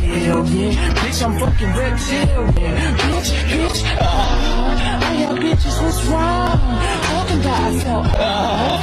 million. Bitch, I'm fucking reptilian. Bitch, bitch, uh, all y'all bitches, what's wrong? Talking about I felt, uh,